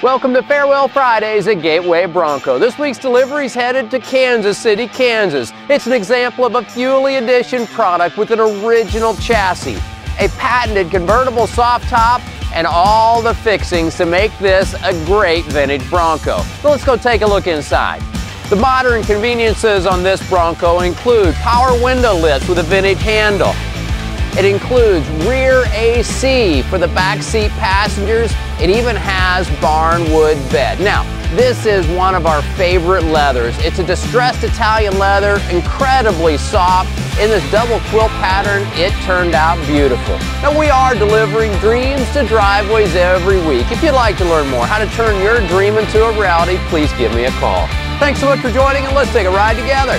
Welcome to Farewell Fridays at Gateway Bronco. This week's delivery is headed to Kansas City, Kansas. It's an example of a Fuelie Edition product with an original chassis, a patented convertible soft top, and all the fixings to make this a great vintage Bronco. So let's go take a look inside. The modern conveniences on this Bronco include power window lifts with a vintage handle, it includes rear AC for the backseat passengers. It even has barnwood bed. Now, this is one of our favorite leathers. It's a distressed Italian leather, incredibly soft. In this double quilt pattern, it turned out beautiful. Now we are delivering dreams to driveways every week. If you'd like to learn more how to turn your dream into a reality, please give me a call. Thanks so much for joining and let's take a ride together.